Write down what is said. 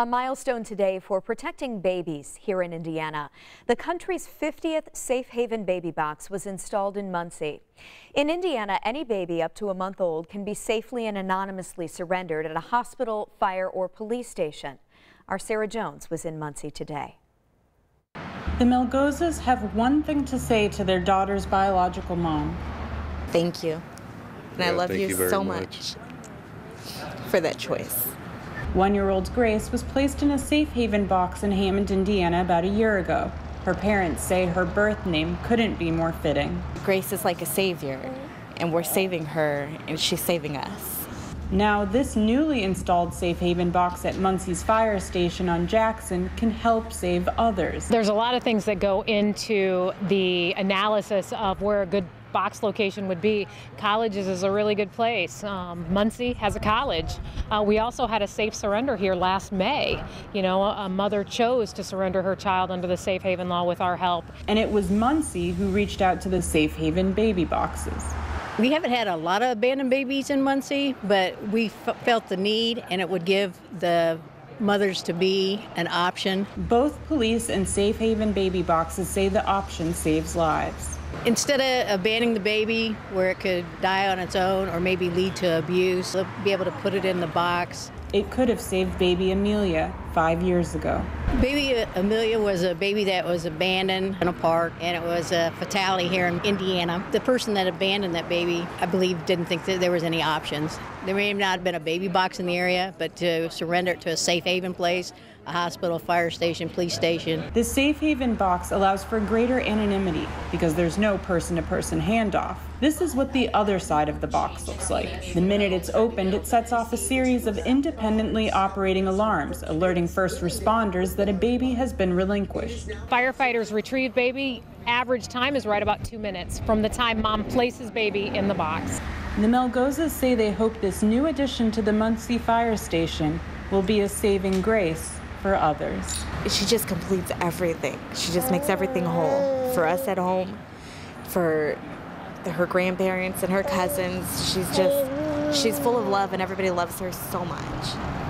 A milestone today for protecting babies here in Indiana. The country's 50th Safe Haven Baby Box was installed in Muncie. In Indiana, any baby up to a month old can be safely and anonymously surrendered at a hospital, fire, or police station. Our Sarah Jones was in Muncie today. The Melgozas have one thing to say to their daughter's biological mom. Thank you. And yeah, I love you, you so much. much for that choice. One year old Grace was placed in a safe haven box in Hammond, Indiana about a year ago. Her parents say her birth name couldn't be more fitting. Grace is like a savior, and we're saving her, and she's saving us. Now, this newly installed safe haven box at Muncie's fire station on Jackson can help save others. There's a lot of things that go into the analysis of where a good box location would be. Colleges is a really good place. Um, Muncie has a college. Uh, we also had a safe surrender here last May. You know, a, a mother chose to surrender her child under the safe haven law with our help. And it was Muncie who reached out to the safe haven baby boxes. We haven't had a lot of abandoned babies in Muncie, but we felt the need and it would give the mothers to be an option. Both police and safe haven baby boxes say the option saves lives. Instead of abandoning the baby where it could die on its own or maybe lead to abuse, they'll be able to put it in the box. It could have saved baby Amelia five years ago. Baby Amelia was a baby that was abandoned in a park, and it was a fatality here in Indiana. The person that abandoned that baby, I believe, didn't think that there was any options. There may not have been a baby box in the area, but to surrender it to a safe haven place, a hospital, fire station, police station. The safe haven box allows for greater anonymity because there's no person to person handoff. This is what the other side of the box looks like. The minute it's opened, it sets off a series of independently operating alarms, alerting first responders that a baby has been relinquished. Firefighters retrieve baby. Average time is right about two minutes from the time mom places baby in the box. The Melgozas say they hope this new addition to the Muncie Fire Station will be a saving grace for others. She just completes everything. She just makes everything whole for us at home, for her grandparents and her cousins. She's just, she's full of love and everybody loves her so much.